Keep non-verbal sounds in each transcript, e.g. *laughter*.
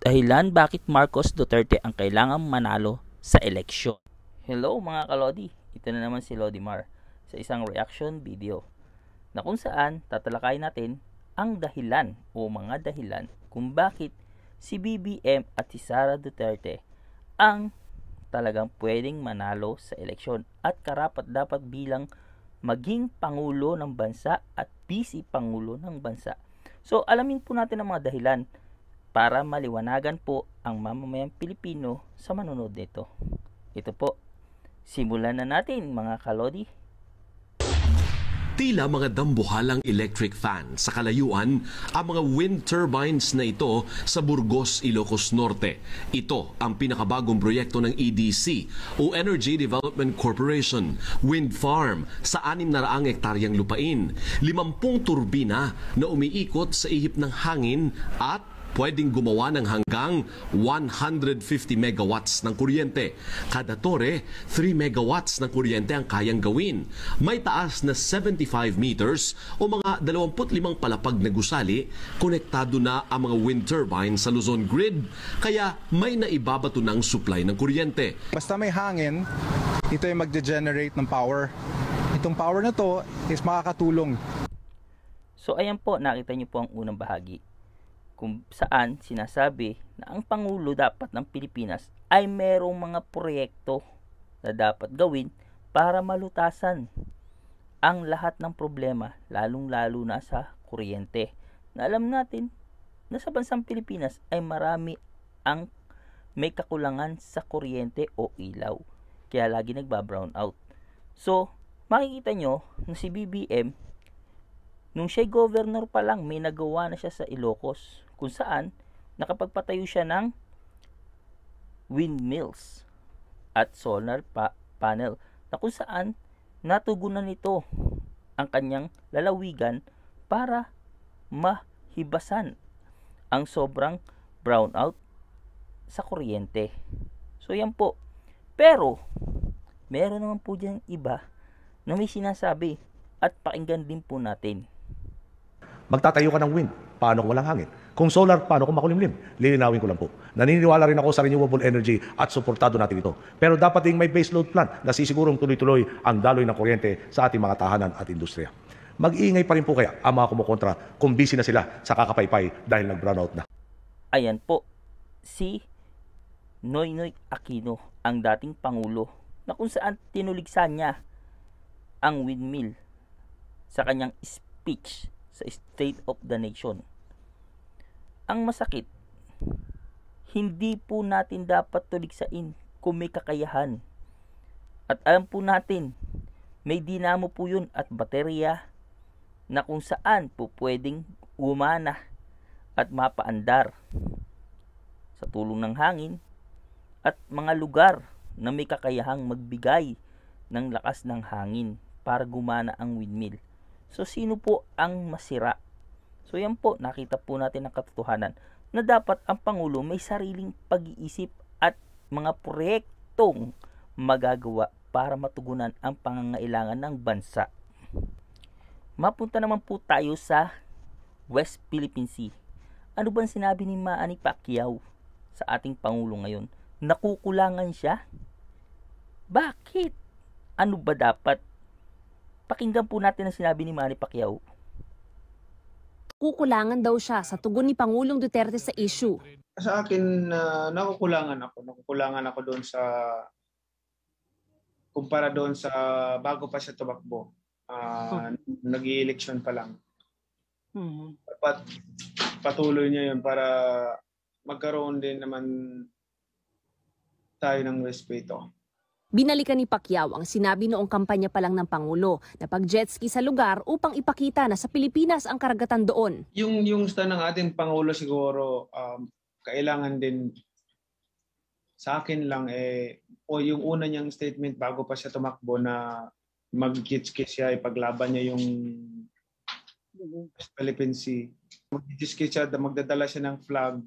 Dahilan bakit Marcos Duterte ang kailangang manalo sa eleksyon. Hello mga kalodi, ito na naman si Lodimar sa isang reaction video na kung saan tatalakay natin ang dahilan o mga dahilan kung bakit si BBM at si Sara Duterte ang talagang pwedeng manalo sa eleksyon at karapat dapat bilang maging pangulo ng bansa at vice pangulo ng bansa. So alamin po natin ang mga dahilan para maliwanagan po ang mamamayang Pilipino sa manonood nito. Ito po, simulan na natin mga kalodi. Tila mga dambuhalang electric fan sa kalayuan ang mga wind turbines na ito sa Burgos, Ilocos Norte. Ito ang pinakabagong proyekto ng EDC o Energy Development Corporation Wind Farm sa 600 hektaryang lupain. 50 turbina na umiikot sa ihip ng hangin at pwedeng gumawa ng hanggang 150 megawatts ng kuryente. Kada tore, 3 megawatts ng kuryente ang kayang gawin. May taas na 75 meters o mga 25 palapag na gusali, konektado na ang mga wind turbine sa Luzon grid, kaya may naibabato ng supply ng kuryente. Basta may hangin, ito ay magde-generate ng power. Itong power na to is makakatulong. So ayan po, nakita niyo po ang unang bahagi kung saan sinasabi na ang Pangulo dapat ng Pilipinas ay merong mga proyekto na dapat gawin para malutasan ang lahat ng problema, lalong-lalo na sa kuryente. Na alam natin na sa bansang Pilipinas ay marami ang may kakulangan sa kuryente o ilaw. Kaya lagi nagba-brown out. So, makikita nyo na si BBM, nung siya'y governor pa lang, may nagawa na siya sa Ilocos kung saan nakapagpatayo siya ng windmills at solar pa- panel na kung saan natugunan nito ang kanyang lalawigan para mahibasan ang sobrang brownout sa kuryente. So yan po. Pero meron naman po dyan iba na may sinasabi at pakinggan din po natin. Magtatayo ka ng wind. Paano kung walang hangin? Kung solar, paano kung makulimlim? Lilinawin ko lang po. Naniniwala rin ako sa renewable energy at suportado natin ito. Pero dapat ding may baseload plan na sisigurong tuloy-tuloy ang daloy ng kuryente sa ating mga tahanan at industriya. Mag-iingay pa rin po kaya ang mga kumukontra kung busy na sila sa kakapaypay dahil nag-brownout na. Ayan po, si Noynoy Aquino, ang dating Pangulo, na kung saan tinuligsan niya ang windmill sa kanyang speech sa State of the Nation. Ang masakit, hindi po natin dapat tuligsain kung may kakayahan. At alam po natin, may dinamo po yun at baterya na kung saan po pwedeng umana at mapaandar sa tulong ng hangin at mga lugar na may kakayahang magbigay ng lakas ng hangin para gumana ang windmill. So sino po ang masira So yan po, nakita po natin ang katotohanan na dapat ang Pangulo may sariling pag-iisip at mga proyektong magagawa para matugunan ang pangangailangan ng bansa. Mapunta naman po tayo sa West Philippine Sea. Ano ba sinabi ni Manny Pacquiao sa ating Pangulo ngayon? Nakukulangan siya? Bakit? Ano ba dapat? Pakinggan po natin ang sinabi ni Manny Pacquiao kukulangan daw siya sa tugon ni Pangulong Duterte sa issue. Sa akin, uh, nakukulangan ako. Nakukulangan ako doon sa kumpara doon sa bago pa siya tumakbo. Uh, hmm. Nag-i-election pa lang. Hmm. Dapat patuloy niya yun para magkaroon din naman tayo ng respeto. Binalikan ni Pacquiao ang sinabi noong kampanya pa lang ng Pangulo na pag-jet ski sa lugar upang ipakita na sa Pilipinas ang karagatan doon. Yung, yung stand ng ating Pangulo siguro, um, kailangan din sa akin lang eh, o yung una niyang statement bago pa siya tumakbo na mag-kitskis siya, ipaglaban niya yung Philippine Sea. Mag-kitskis siya, magdadala siya ng flag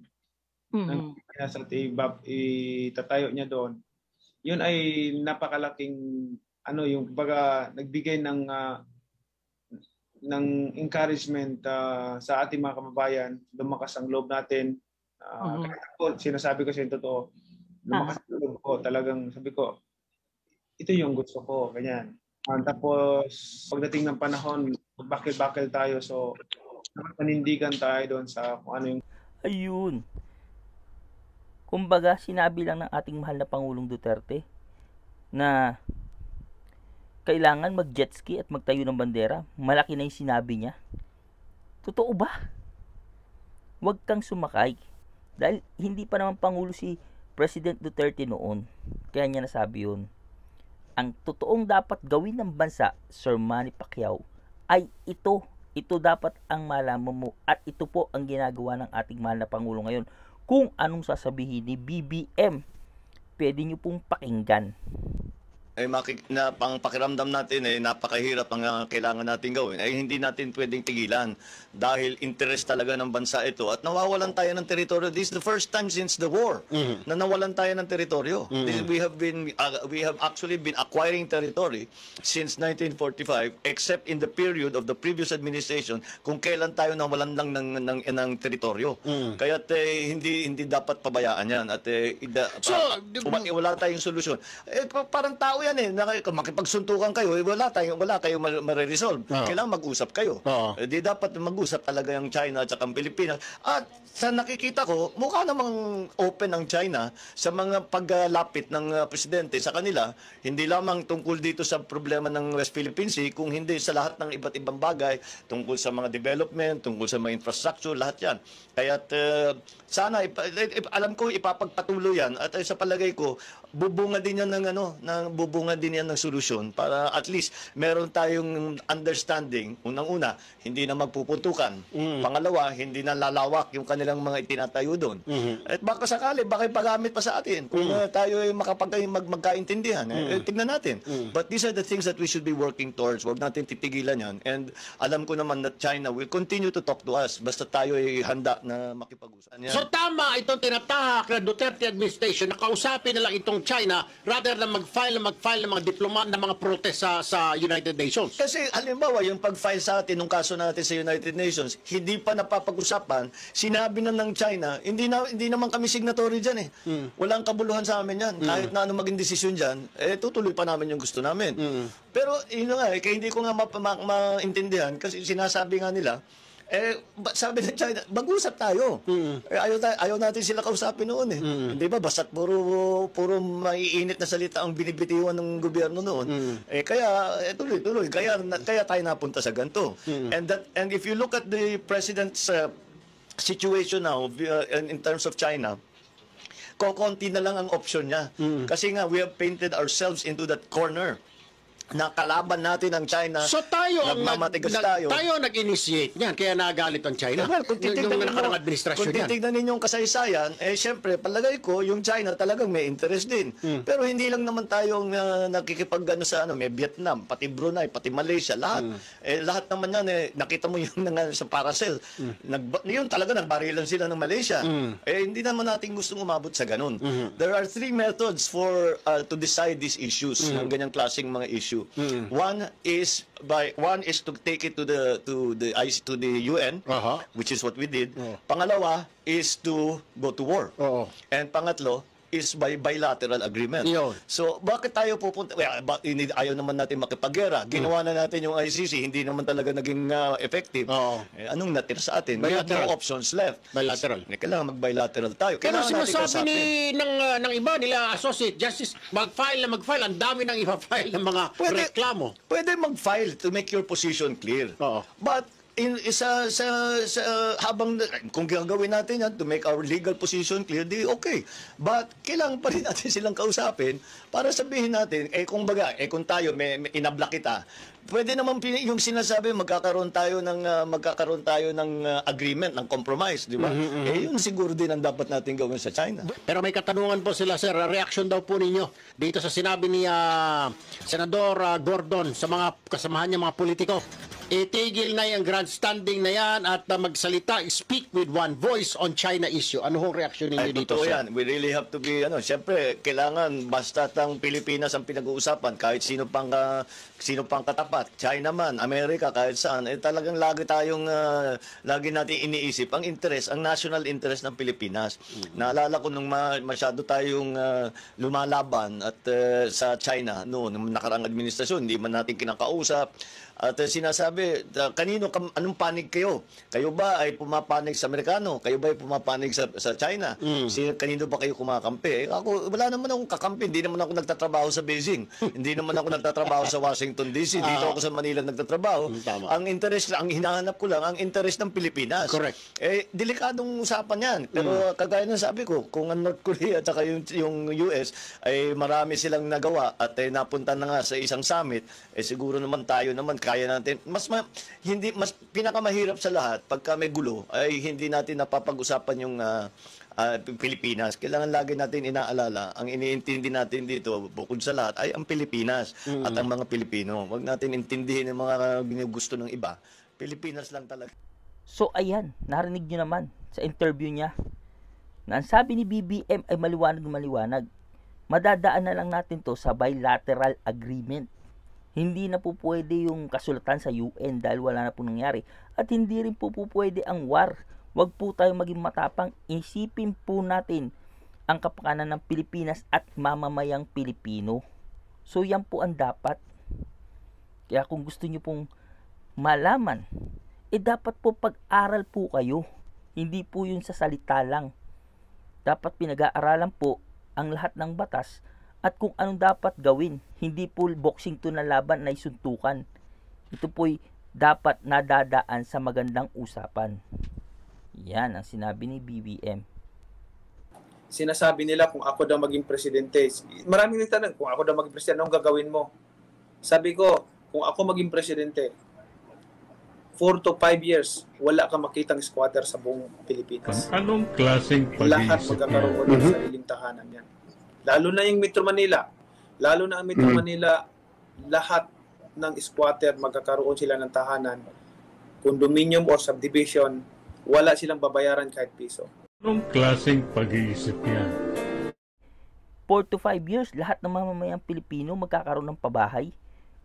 mm-hmm. ng Pilipinas at itatayo niya doon yun ay napakalaking ano yung baga nagbigay ng uh, ng encouragement uh, sa ating mga kababayan. Lumakas ang loob natin. Ah, Kaya ako, sinasabi ko sa yung totoo, lumakas ang loob ko, talagang sabi ko, ito yung gusto ko, ganyan. Ah, tapos, pagdating ng panahon, bakil-bakil tayo, so, panindigan tayo doon sa kung ano yung Ayun. Kumbaga, sinabi lang ng ating mahal na Pangulong Duterte na kailangan mag-jet ski at magtayo ng bandera. Malaki na yung sinabi niya. Totoo ba? Huwag kang sumakay. Dahil hindi pa naman Pangulo si President Duterte noon. Kaya niya nasabi yun. Ang totoong dapat gawin ng bansa, Sir Manny Pacquiao, ay ito. Ito dapat ang malaman mo at ito po ang ginagawa ng ating mahal na Pangulo ngayon. Kung anong sasabihin ni BBM, pwede nyo pong pakinggan. Eh makik- na pang pakiramdam natin eh napakahirap ang ah, kailangan natin gawin. Ay hindi natin pwedeng tigilan dahil interest talaga ng bansa ito. At nawawalan tayo ng teritoryo. This is the first time since the war na nawalan tayo ng teritoryo. This- we have been uh, we have actually been acquiring territory since 1945 except in the period of the previous administration kung kailan tayo nawalan lang ng ng, ng teritoryo. Kaya eh, hindi hindi dapat pabayaan yan. At eh, ida- So, di- wala, tayong solusyon. Eh, pa- parang tao yan eh. Naki- makipagsuntukan kayo, eh, wala tayong, wala kayong ma- mare-resolve. Oo. Kailangan mag-usap kayo. Oo. Eh, di dapat mag-usap talaga yung China at ang Pilipinas. At sa nakikita ko, mukha namang open ang China sa mga paglapit ng uh, presidente sa kanila. Hindi lamang tungkol dito sa problema ng West Philippine Sea, kung hindi sa lahat ng iba't ibang bagay, tungkol sa mga development, tungkol sa mga infrastructure, lahat yan. Kaya sana, ipa- eh, eh, alam ko ipapagpatuloy yan at eh, sa palagay ko, bubunga din yan ng ano, ng bubunga din yan ng solusyon para at least meron tayong understanding. Unang-una, hindi na magpupuntukan. Pangalawa, hindi na lalawak yung kanilang mga itinatayo doon. At baka sakali, baka ipagamit pa sa atin kung uh, tayo ay makapag mag, magkaintindihan. Eh, eh, tignan natin. But these are the things that we should be working towards. Huwag natin titigilan yan. And alam ko naman that China will continue to talk to us basta tayo ay handa na makipag-usap. Yan. So tama itong tinatahak na Duterte administration na kausapin na lang itong China rather na mag-file na mag-file ng mga diplomat na mga protest sa, sa United Nations. Kasi halimbawa, yung pag-file sa atin, nung kaso natin sa United Nations, hindi pa napapag-usapan, sinabi na ng China, hindi na hindi naman kami signatory dyan eh. Walang kabuluhan sa amin yan. Kahit na ano maging desisyon dyan, eh tutuloy pa namin yung gusto namin. Pero yun nga eh, kaya hindi ko nga ma- ma- maintindihan kasi sinasabi nga nila, eh, sabi ng China, mag-usap tayo. Eh, ayaw, tayo, ayaw natin sila kausapin noon eh. Hindi ba? Basta't puro, puro maiinit na salita ang binibitiwan ng gobyerno noon. Eh, kaya, eh, tuloy-tuloy. Kaya, na- kaya tayo napunta sa ganito. And, that, and if you look at the president's uh, situation now uh, in, in terms of China, kokonti na lang ang option niya. Kasi nga, we have painted ourselves into that corner na kalaban natin ang China. So tayo ang nag, tayo. tayo ang nag-initiate niyan kaya nagalit ang China. Well, kung yung, yung titignan nakarang administrasyon kung titignan ninyo yung kasaysayan, eh syempre, palagay ko, yung China talagang may interest din. Hmm. Pero hindi lang naman tayo uh, nakikipag ano, sa ano, may Vietnam, pati Brunei, pati Malaysia, lahat. Hmm. Eh, lahat naman yan, eh, nakita mo *laughs* yung nga sa Paracel. Hmm. Nag, yun talaga, nagbarilan sila ng Malaysia. Eh, hindi naman natin gustong umabot sa ganun. Hmm. There are three methods for uh, to decide these issues, Hmm. ng ganyang klaseng mga issue. One is by one is to take it to the to the to the UN Aha. which is what we did. Oo. Pangalawa is to go to war. Oo. And pangatlo is by bilateral agreement. Yun. So, bakit tayo pupunta? Well, ayaw naman natin makipaggera. Ginawa na natin yung ICC, hindi naman talaga naging ah, effective. Oo. Eh, anong natira sa atin? We have Bilateral. no options left. Bilateral. Eh, Kailangan mag-bilateral tayo. Pero Kailangan sinasabi ni ng uh, ng iba nila associate justice mag-file na mag-file ang dami nang ipa-file ng mga reklamo. Pwede mag-file to make your position clear. Oo. But in sa sa, sa habang kung gagawin natin yan to make our legal position clear, di okay. But kailangan pa rin natin *laughs* silang kausapin para sabihin natin, eh kung baga, eh kung tayo may, may inabla kita, pwede naman yung sinasabi magkakaroon tayo ng ah, magkakaroon tayo ng ah, agreement, ng compromise, di ba? Eh yun siguro din ang dapat natin gawin sa China. Pero may katanungan po sila, sir. Reaction daw po ninyo dito sa sinabi ni ah, Senador ah, Gordon sa mga kasamahan niya mga politiko. Itigil na yung grandstanding na yan at uh, magsalita, speak with one voice on China issue. Ano hong reaksyon ninyo Ay, dito, totoo yan. We really have to be, ano, siyempre, kailangan basta tang Pilipinas ang pinag-uusapan, kahit sino pang, ah, sino pang katapat, China man, Amerika, kahit saan, eh talagang lagi tayong, ah, lagi natin iniisip ang interest, ang national interest ng Pilipinas. Naalala ko nung ma- masyado tayong ah, lumalaban at ah, sa China noon, nung nakarang administrasyon, hindi man natin kinakausap, at uh, sinasabi, uh, kanino, kam, anong panig kayo? Kayo ba ay pumapanig sa Amerikano? Kayo ba ay pumapanig sa, sa China? Si, kanino ba kayo kumakampi? Eh, ako, wala naman akong kakampi. Hindi naman ako nagtatrabaho sa Beijing. *laughs* Hindi naman ako nagtatrabaho sa Washington DC. Dito ako sa Manila nagtatrabaho. tama. Ang interest lang, ang hinahanap ko lang, ang interest ng Pilipinas. Correct. Eh, delikadong usapan yan. Pero kagaya ng sabi ko, kung ang North Korea at saka yung, yung US, ay marami silang nagawa at eh, napunta na nga sa isang summit, eh siguro naman tayo naman kaya natin. Mas ma- hindi mas pinakamahirap sa lahat pagka may gulo ay hindi natin napapag-usapan yung ah, ah, Pilipinas. Kailangan lagi natin inaalala, ang iniintindi natin dito bukod sa lahat ay ang Pilipinas at ang mga Pilipino. Huwag natin intindihin ang mga ginugusto ng iba. Pilipinas lang talaga. So ayan, narinig nyo naman sa interview niya na ang sabi ni BBM ay maliwanag maliwanag. Madadaan na lang natin to sa bilateral agreement. Hindi na po pwede yung kasulatan sa UN dahil wala na po nangyari. At hindi rin po po pwede ang war. Huwag po tayo maging matapang. Isipin po natin ang kapakanan ng Pilipinas at mamamayang Pilipino. So yan po ang dapat. Kaya kung gusto nyo pong malaman eh dapat po pag-aral po kayo. Hindi po yun sa salita lang. Dapat pinag-aaralan po ang lahat ng batas at kung anong dapat gawin. Hindi po boxing to na laban na isuntukan. Ito po'y dapat nadadaan sa magandang usapan. Yan ang sinabi ni BBM. sinasabi nila kung ako daw maging presidente. Maraming nagtanong, kung ako daw maging presidente, anong gagawin mo? Sabi ko, kung ako maging presidente, 4 to 5 years, wala kang makitang squatter sa buong Pilipinas. Anong klaseng Lahat pag-iisip magkakaroon yan? ng sariling tahanan yan. Lalo na yung Metro Manila. Lalo na ang Metro Manila, lahat ng squatter magkakaroon sila ng tahanan. Condominium or subdivision, wala silang babayaran kahit piso. Anong klaseng pag-iisip yan? 4 to 5 years, lahat ng mamamayang Pilipino magkakaroon ng pabahay.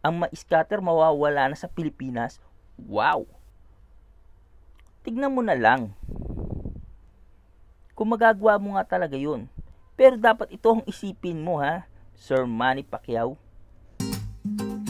Ang ma-scatter mawawala na sa Pilipinas. Wow! Tignan mo na lang. Kung magagawa mo nga talaga yun. Pero dapat ito ang isipin mo ha, Sir Manny Pacquiao.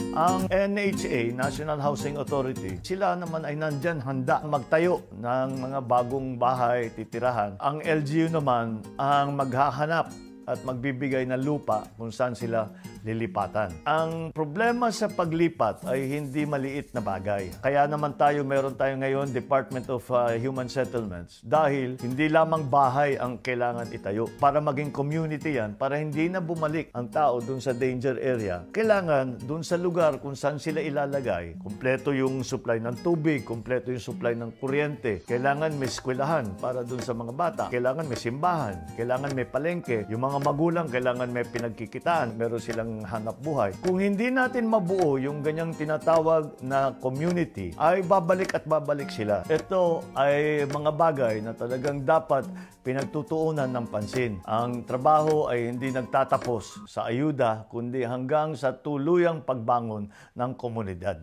Ang NHA, National Housing Authority, sila naman ay nandyan handa magtayo ng mga bagong bahay, titirahan. Ang LGU naman ang maghahanap at magbibigay ng lupa kung saan sila lilipatan. Ang problema sa paglipat ay hindi maliit na bagay. Kaya naman tayo, meron tayo ngayon Department of uh, Human Settlements dahil hindi lamang bahay ang kailangan itayo. Para maging community yan, para hindi na bumalik ang tao dun sa danger area, kailangan dun sa lugar kung saan sila ilalagay, kumpleto yung supply ng tubig, kumpleto yung supply ng kuryente, kailangan may eskwelahan para dun sa mga bata, kailangan may simbahan, kailangan may palengke, yung mga magulang kailangan may pinagkikitaan, meron silang hanap buhay. Kung hindi natin mabuo yung ganyang tinatawag na community, ay babalik at babalik sila. Ito ay mga bagay na talagang dapat pinagtutuunan ng pansin. Ang trabaho ay hindi nagtatapos sa ayuda, kundi hanggang sa tuluyang pagbangon ng komunidad.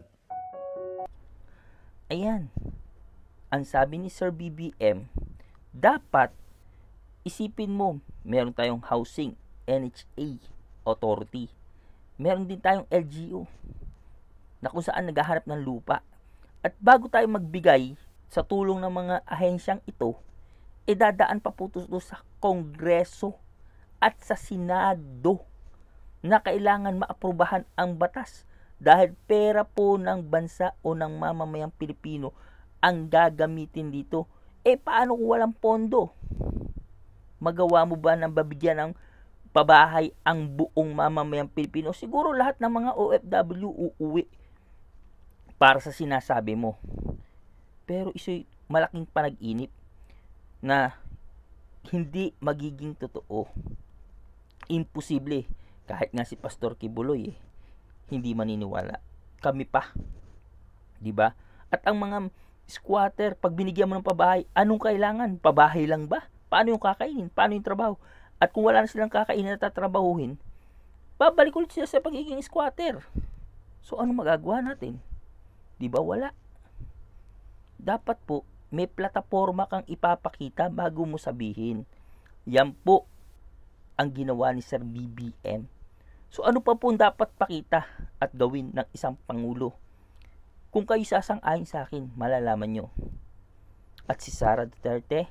Ayan. Ang sabi ni Sir BBM, dapat isipin mo, meron tayong housing, NHA, authority. Meron din tayong LGU na kung saan naghahanap ng lupa. At bago tayo magbigay sa tulong ng mga ahensyang ito, e dadaan pa po ito sa Kongreso at sa Senado na kailangan maaprubahan ang batas dahil pera po ng bansa o ng mamamayang Pilipino ang gagamitin dito. Eh paano kung walang pondo? Magawa mo ba ng babigyan ng pabahay ang buong mamamayang Pilipino? Siguro lahat ng mga OFW uuwi para sa sinasabi mo. Pero iso'y malaking panag-inip na hindi magiging totoo. Imposible. Kahit nga si Pastor Kibuloy eh, hindi maniniwala. Kami pa. 'Di ba? At ang mga squatter, pag binigyan mo ng pabahay, anong kailangan? Pabahay lang ba? Paano yung kakainin? Paano yung trabaho? At kung wala na silang kakainin at tatrabahuhin, babalik ulit sila sa pagiging squatter. So, ano magagawa natin? Di ba wala? Dapat po, may plataforma kang ipapakita bago mo sabihin. Yan po ang ginawa ni Sir BBM. So ano pa po dapat pakita at gawin ng isang Pangulo? Kung kayo sasang-ayon sa akin, malalaman nyo. At si Sara Duterte,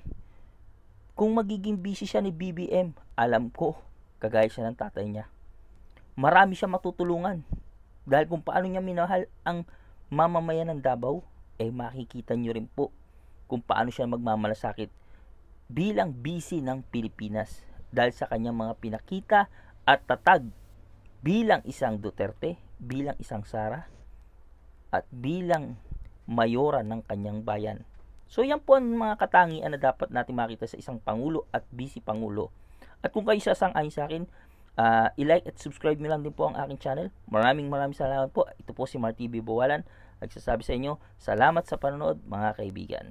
kung magiging busy siya ni BBM, alam ko, kagaya siya ng tatay niya. Marami siya matutulungan. Dahil kung paano niya minahal ang mamamayan ng Davao, eh makikita nyo rin po kung paano siya magmamalasakit bilang busy ng Pilipinas dahil sa kanyang mga pinakita at tatag bilang isang Duterte, bilang isang Sara, at bilang mayora ng kanyang bayan. So yan po ang mga katangian na dapat natin makita sa isang Pangulo at busy Pangulo. At kung kayo sasang-ayon sa akin, uh, i-like at subscribe nyo lang din po ang aking channel. Maraming maraming salamat po. Ito po si Marty B. Buwalan. Nagsasabi sa inyo, salamat sa panonood mga kaibigan.